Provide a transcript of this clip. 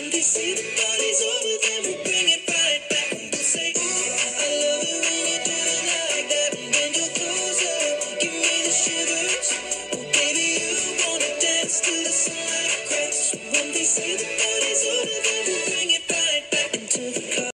when they see the party's over, then we bring it right back and we say, I love it when you like that. And when you're give me the shivers. Oh, baby, you wanna dance the sunlight. When they see the